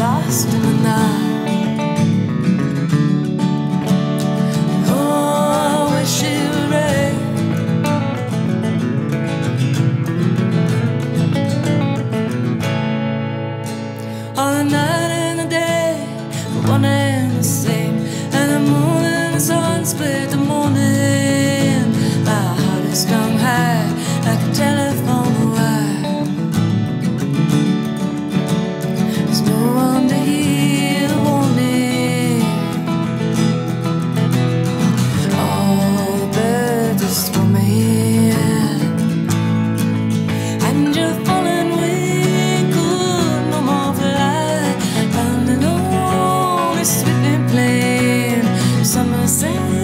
lost in the night. Oh, I wish it rained. All the night and the day, one and the same. And the moon and the sun split the morning. My heart is strung high like a myself